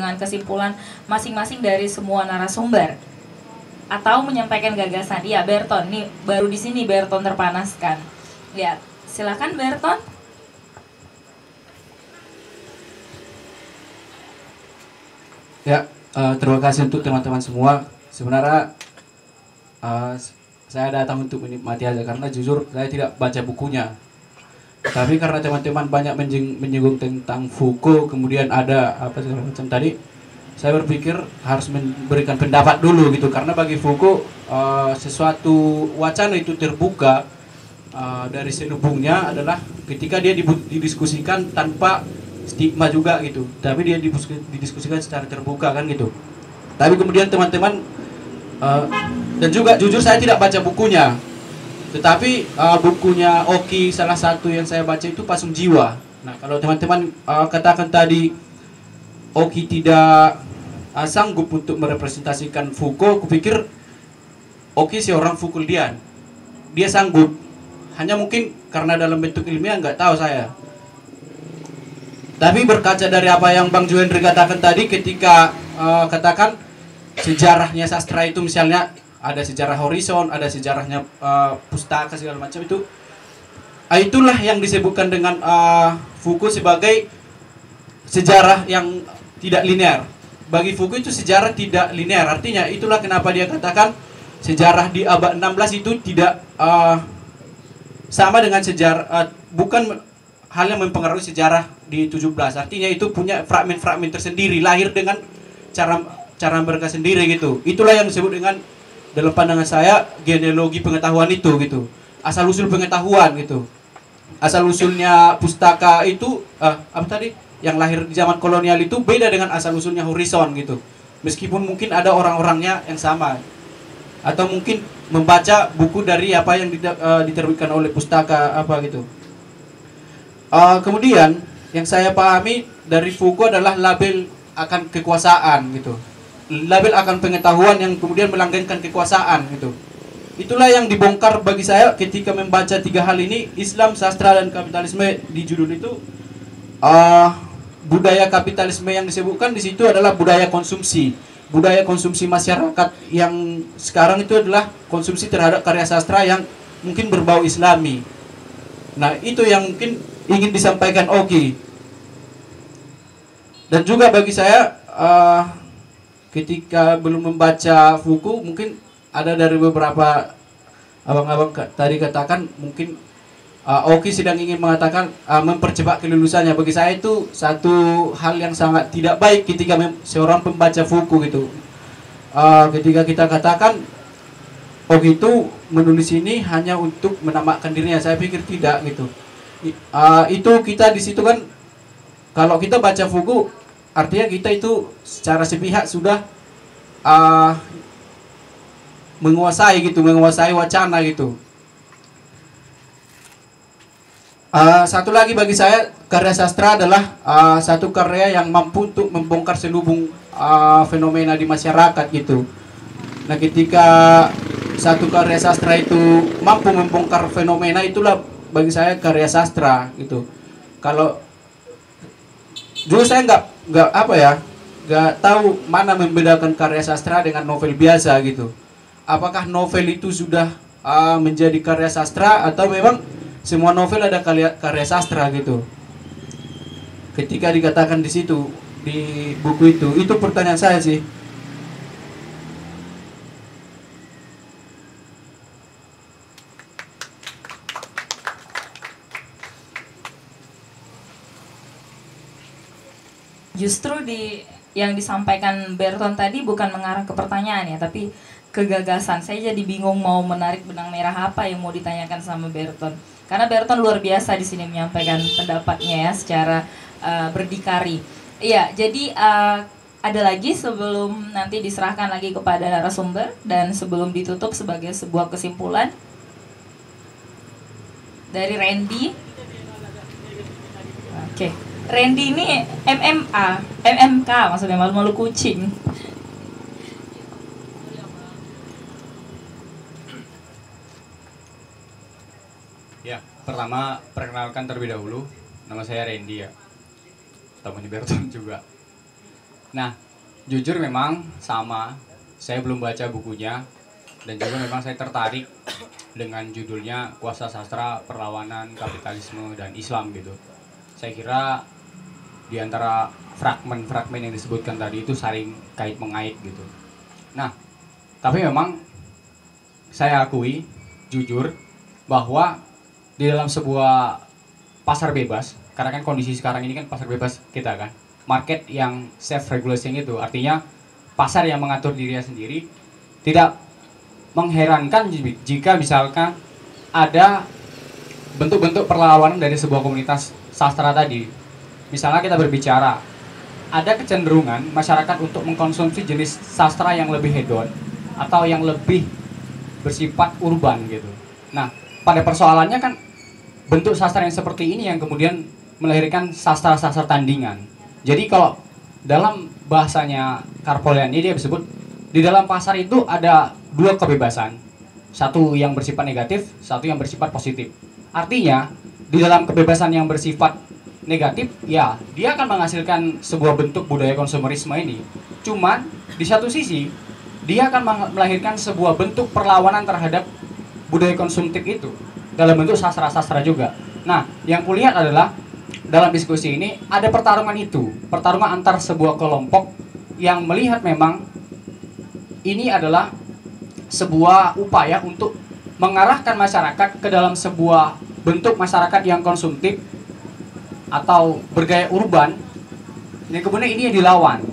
dengan kesimpulan masing-masing dari semua narasumber atau menyampaikan gagasan. Iya, Berton. Nih baru di sini Berton terpanaskan. Lihat, silakan Berton. Ya, uh, terima kasih untuk teman-teman semua. Sebenarnya uh, saya datang untuk menikmati aja karena jujur saya tidak baca bukunya. Tapi karena teman-teman banyak menyinggung tentang Foucault, kemudian ada apa segala macam tadi, saya berpikir harus memberikan pendapat dulu gitu. Karena bagi Foucault uh, sesuatu wacana itu terbuka uh, dari selubungnya adalah ketika dia didiskusikan tanpa stigma juga gitu. Tapi dia didiskusikan secara terbuka kan gitu. Tapi kemudian teman-teman uh, dan juga jujur saya tidak baca bukunya tetapi uh, bukunya Oki salah satu yang saya baca itu Pasung Jiwa. Nah kalau teman-teman uh, katakan tadi Oki tidak uh, sanggup untuk merepresentasikan Foucault kupikir Oki seorang Foucaultian dia sanggup. Hanya mungkin karena dalam bentuk ilmiah nggak tahu saya. Tapi berkaca dari apa yang Bang Juhendri katakan tadi ketika uh, katakan sejarahnya sastra itu misalnya ada sejarah horizon, ada sejarahnya uh, pustaka segala macam itu uh, itulah yang disebutkan dengan uh, Foucault sebagai sejarah yang tidak linear. Bagi Foucault itu sejarah tidak linear. Artinya itulah kenapa dia katakan sejarah di abad 16 itu tidak uh, sama dengan sejarah uh, bukan hal yang mempengaruhi sejarah di 17. Artinya itu punya fragmen-fragmen tersendiri, lahir dengan cara cara mereka sendiri gitu. Itulah yang disebut dengan dalam pandangan saya genealogi pengetahuan itu gitu. Asal usul pengetahuan gitu. Asal usulnya pustaka itu uh, apa tadi? Yang lahir di zaman kolonial itu beda dengan asal usulnya horizon gitu. Meskipun mungkin ada orang-orangnya yang sama. Atau mungkin membaca buku dari apa yang eh, diterbitkan oleh pustaka apa gitu Uh, kemudian yang saya pahami dari Foucault adalah label akan kekuasaan gitu. Label akan pengetahuan yang kemudian melanggengkan kekuasaan gitu. Itulah yang dibongkar bagi saya ketika membaca tiga hal ini Islam, sastra dan kapitalisme di judul itu uh, budaya kapitalisme yang disebutkan di situ adalah budaya konsumsi. Budaya konsumsi masyarakat yang sekarang itu adalah konsumsi terhadap karya sastra yang mungkin berbau islami. Nah, itu yang mungkin ingin disampaikan Oki. Dan juga bagi saya uh, ketika belum membaca buku mungkin ada dari beberapa abang-abang tadi katakan mungkin uh, Oki sedang ingin mengatakan uh, mempercepat kelulusannya. Bagi saya itu satu hal yang sangat tidak baik ketika seorang pembaca buku gitu. Uh, ketika kita katakan Oki itu menulis ini hanya untuk menamakkan dirinya, saya pikir tidak gitu uh, itu kita di situ kan kalau kita baca buku artinya kita itu secara sepihak sudah uh, menguasai gitu menguasai wacana gitu. Uh, satu lagi bagi saya karya sastra adalah uh, satu karya yang mampu untuk membongkar selubung uh, fenomena di masyarakat gitu. Nah ketika satu karya sastra itu mampu membongkar fenomena itulah bagi saya karya sastra gitu. Kalau dulu saya nggak nggak apa ya nggak tahu mana membedakan karya sastra dengan novel biasa gitu. Apakah novel itu sudah uh, menjadi karya sastra atau memang semua novel ada karya karya sastra gitu? Ketika dikatakan di situ di buku itu itu pertanyaan saya sih justru di yang disampaikan Berton tadi bukan mengarah ke pertanyaan ya, tapi kegagasan. Saya jadi bingung mau menarik benang merah apa yang mau ditanyakan sama Berton. Karena Berton luar biasa di sini menyampaikan pendapatnya ya secara uh, berdikari. Iya, jadi uh, ada lagi sebelum nanti diserahkan lagi kepada narasumber dan sebelum ditutup sebagai sebuah kesimpulan dari Randy. Oke. Okay. Randy ini MMA, MMK maksudnya malu-malu kucing. Ya, pertama perkenalkan terlebih dahulu. Nama saya Randy ya. Temannya Berton juga. Nah, jujur memang sama. Saya belum baca bukunya dan juga memang saya tertarik dengan judulnya Kuasa Sastra Perlawanan Kapitalisme dan Islam gitu. Saya kira di antara fragmen-fragmen yang disebutkan tadi itu saling kait mengait gitu. Nah, tapi memang saya akui jujur bahwa di dalam sebuah pasar bebas, karena kan kondisi sekarang ini kan pasar bebas kita kan, market yang self regulation itu artinya pasar yang mengatur dirinya sendiri tidak mengherankan jika misalkan ada bentuk-bentuk perlawanan dari sebuah komunitas sastra tadi. Misalnya kita berbicara ada kecenderungan masyarakat untuk mengkonsumsi jenis sastra yang lebih hedon atau yang lebih bersifat urban gitu. Nah, pada persoalannya kan bentuk sastra yang seperti ini yang kemudian melahirkan sastra-sastra tandingan. Jadi kalau dalam bahasanya Karpolian ini dia disebut di dalam pasar itu ada dua kebebasan. Satu yang bersifat negatif, satu yang bersifat positif. Artinya, di dalam kebebasan yang bersifat negatif, ya, dia akan menghasilkan sebuah bentuk budaya konsumerisme ini. Cuman di satu sisi, dia akan melahirkan sebuah bentuk perlawanan terhadap budaya konsumtif itu dalam bentuk sastra-sastra juga. Nah, yang kulihat adalah dalam diskusi ini ada pertarungan itu, pertarungan antar sebuah kelompok yang melihat memang ini adalah sebuah upaya untuk mengarahkan masyarakat ke dalam sebuah bentuk masyarakat yang konsumtif atau bergaya urban dan kemudian ini yang dilawan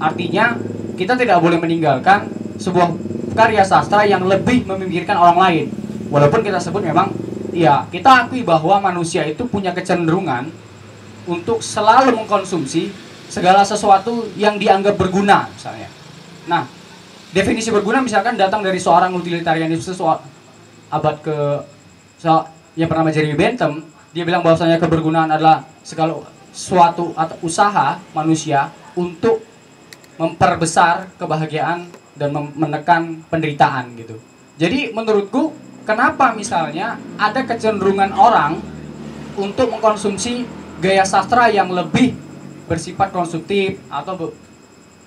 artinya kita tidak boleh meninggalkan sebuah karya sastra yang lebih memikirkan orang lain walaupun kita sebut memang ya kita akui bahwa manusia itu punya kecenderungan untuk selalu mengkonsumsi segala sesuatu yang dianggap berguna misalnya. Nah, definisi berguna misalkan datang dari seorang utilitarianis abad ke so, yang bernama Jeremy Bentham, dia bilang bahwasanya kebergunaan adalah segala suatu atau usaha manusia untuk memperbesar kebahagiaan dan menekan penderitaan gitu. Jadi menurutku kenapa misalnya ada kecenderungan orang untuk mengkonsumsi gaya sastra yang lebih bersifat konsumtif atau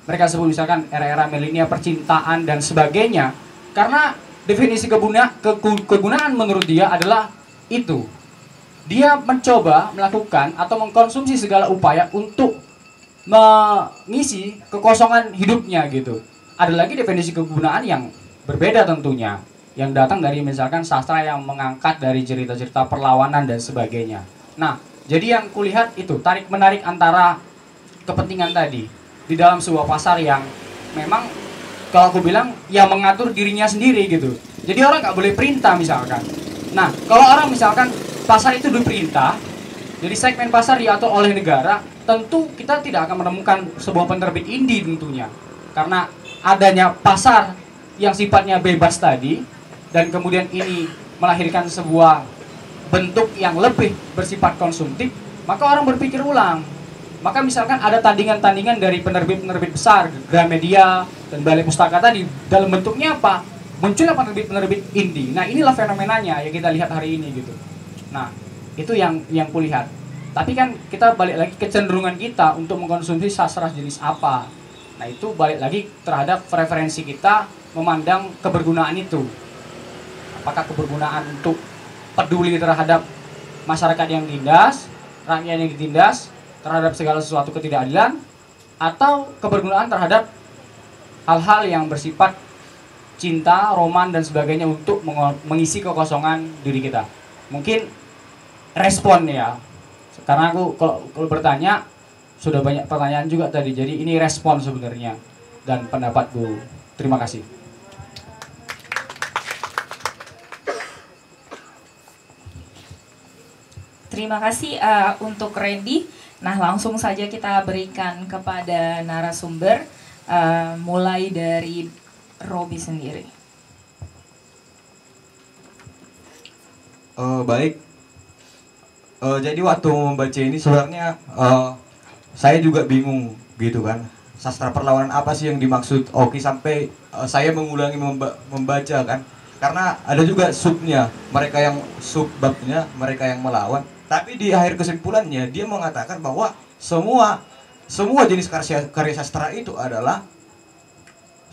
mereka sebut misalkan era-era milenial percintaan dan sebagainya karena definisi keguna, ke, kegunaan menurut dia adalah itu dia mencoba melakukan atau mengkonsumsi segala upaya untuk mengisi kekosongan hidupnya gitu ada lagi definisi kegunaan yang berbeda tentunya yang datang dari misalkan sastra yang mengangkat dari cerita-cerita perlawanan dan sebagainya nah jadi yang kulihat itu tarik menarik antara kepentingan tadi di dalam sebuah pasar yang memang kalau aku bilang yang mengatur dirinya sendiri gitu. Jadi orang nggak boleh perintah misalkan. Nah kalau orang misalkan pasar itu diperintah, jadi segmen pasar diatur oleh negara, tentu kita tidak akan menemukan sebuah penerbit indie tentunya. Karena adanya pasar yang sifatnya bebas tadi, dan kemudian ini melahirkan sebuah bentuk yang lebih bersifat konsumtif, maka orang berpikir ulang, maka misalkan ada tandingan-tandingan dari penerbit-penerbit besar, Gramedia dan Balai Pustaka tadi dalam bentuknya apa? Muncullah penerbit-penerbit indie. Nah, inilah fenomenanya yang kita lihat hari ini gitu. Nah, itu yang yang kulihat. Tapi kan kita balik lagi kecenderungan kita untuk mengkonsumsi sastra jenis apa. Nah, itu balik lagi terhadap preferensi kita memandang kebergunaan itu. Apakah kebergunaan untuk peduli terhadap masyarakat yang ditindas, rakyat yang ditindas, terhadap segala sesuatu ketidakadilan atau kebergunaan terhadap hal-hal yang bersifat cinta, roman dan sebagainya untuk mengisi kekosongan diri kita. Mungkin respon ya. Karena aku kalau, bertanya sudah banyak pertanyaan juga tadi. Jadi ini respon sebenarnya dan pendapatku. Terima kasih. Terima kasih uh, untuk Randy. Nah, langsung saja kita berikan kepada narasumber uh, mulai dari Robi sendiri. Uh, baik. Uh, jadi waktu membaca ini sebenarnya uh, saya juga bingung gitu kan. Sastra perlawanan apa sih yang dimaksud Oki sampai uh, saya mengulangi memba membaca kan. Karena ada juga subnya, mereka yang sub babnya, mereka yang melawan tapi di akhir kesimpulannya dia mengatakan bahwa semua semua jenis karya karya sastra itu adalah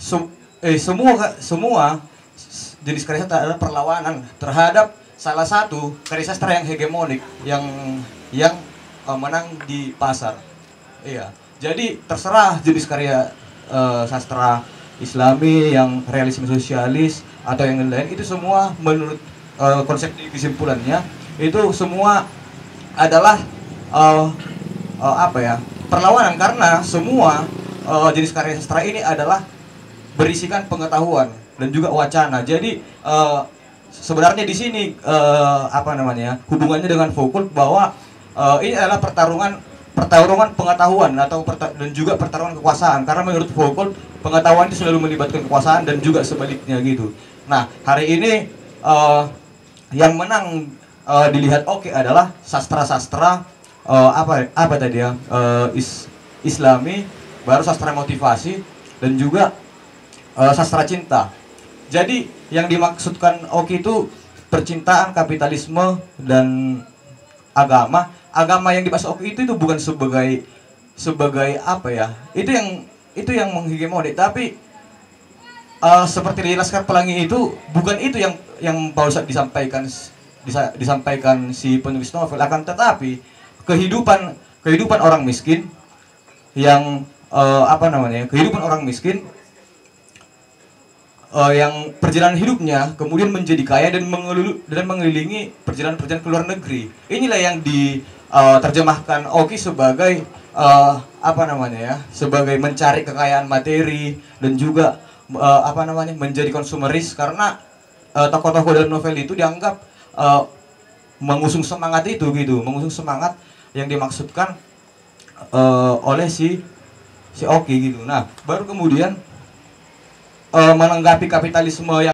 sem- eh semua semua jenis karya sastra adalah perlawanan terhadap salah satu karya sastra yang hegemonik yang yang eh, menang di pasar. Iya. Jadi terserah jenis karya eh, sastra Islami yang realisme sosialis atau yang lain itu semua menurut eh, konsep di kesimpulannya itu semua adalah eh, eh, apa ya perlawanan karena semua eh, jenis karya sastra ini adalah berisikan pengetahuan dan juga wacana. Jadi eh, sebenarnya di sini eh, apa namanya hubungannya dengan Foucault bahwa eh, ini adalah pertarungan pertarungan pengetahuan atau perta- dan juga pertarungan kekuasaan karena menurut Foucault pengetahuan itu selalu melibatkan kekuasaan dan juga sebaliknya gitu. Nah hari ini eh, yang menang eh, dilihat oke adalah sastra-sastra eh, apa apa tadi ya eh, is- Islami baru sastra motivasi dan juga eh, sastra cinta. Jadi yang dimaksudkan Oki itu percintaan, kapitalisme dan agama. Agama yang dibahas Oki itu itu bukan sebagai sebagai apa ya? Itu yang itu yang menghegemoni. Tapi eh, seperti di Laskar Pelangi itu bukan itu yang yang barusan disampaikan disa- disampaikan si penulis novel akan tetapi kehidupan kehidupan orang miskin yang eh, apa namanya kehidupan orang miskin eh, yang perjalanan hidupnya kemudian menjadi kaya dan mengelulu dan mengelilingi perjalanan-perjalanan ke luar negeri. Inilah yang diterjemahkan Oki sebagai eh, apa namanya ya sebagai mencari kekayaan materi dan juga eh, apa namanya menjadi konsumeris karena eh, tokoh-tokoh dalam novel itu dianggap eh, mengusung semangat itu gitu mengusung semangat yang dimaksudkan eh, oleh si si Oki gitu. Nah baru kemudian eh, menanggapi kapitalisme yang